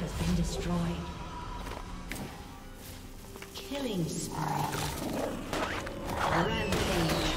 Has been destroyed. Killing spree. Rampage.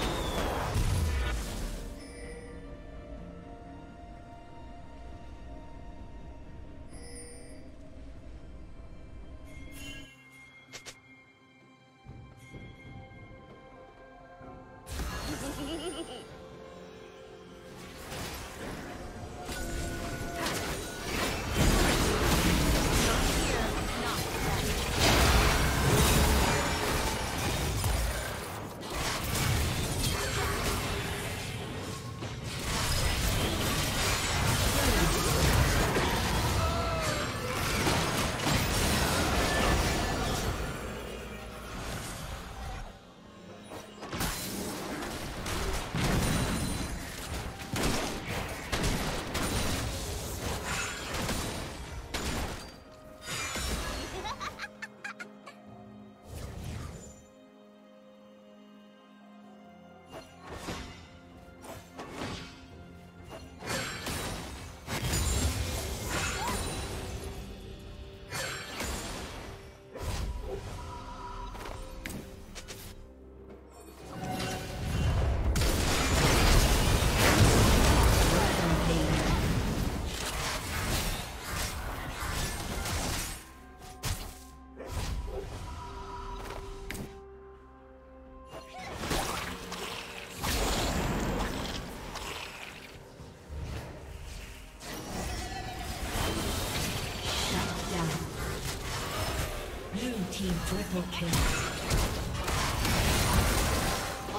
Triple kill.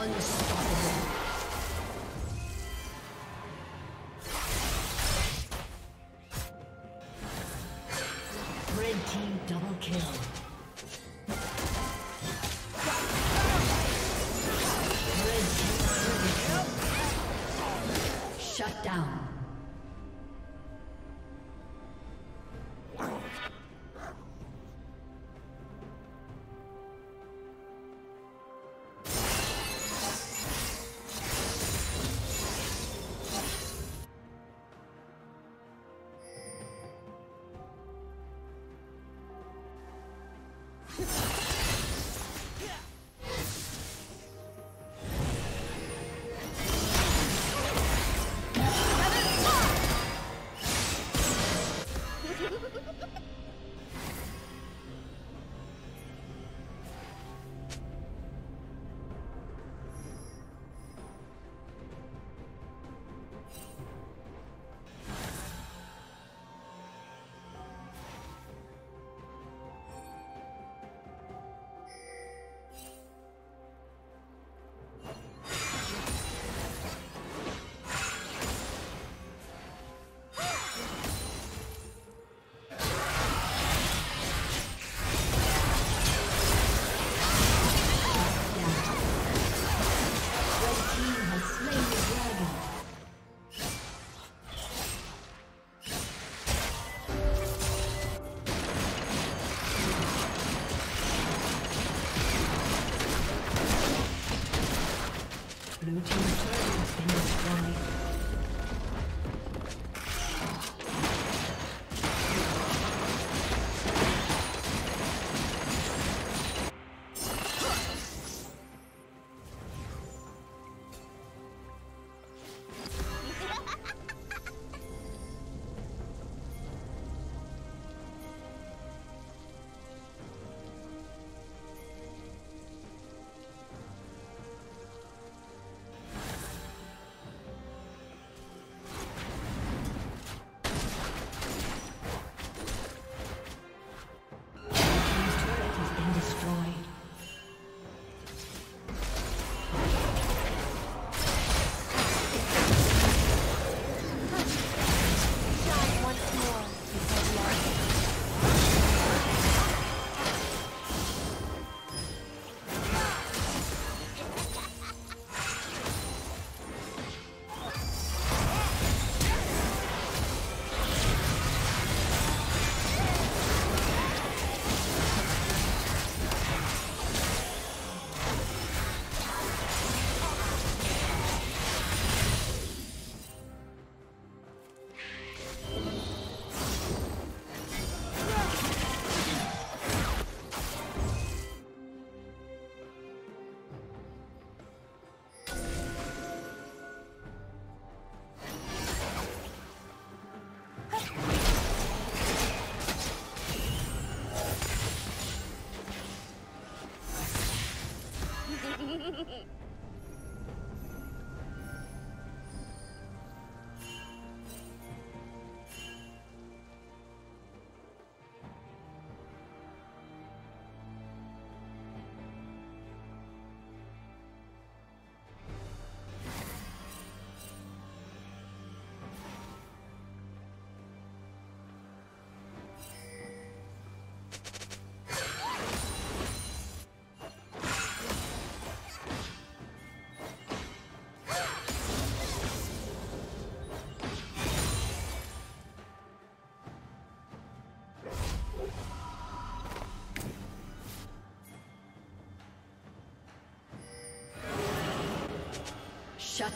Unstoppable.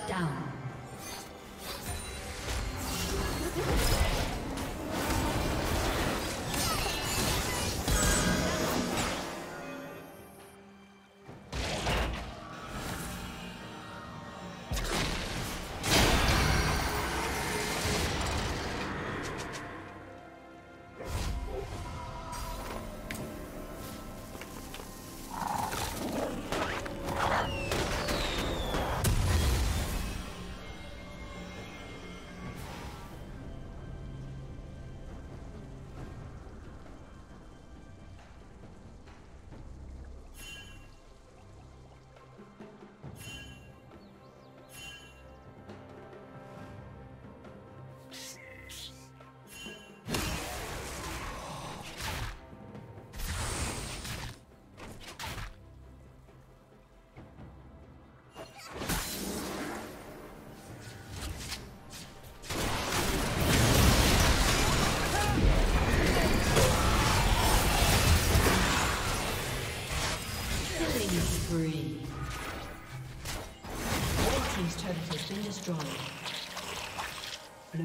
Down.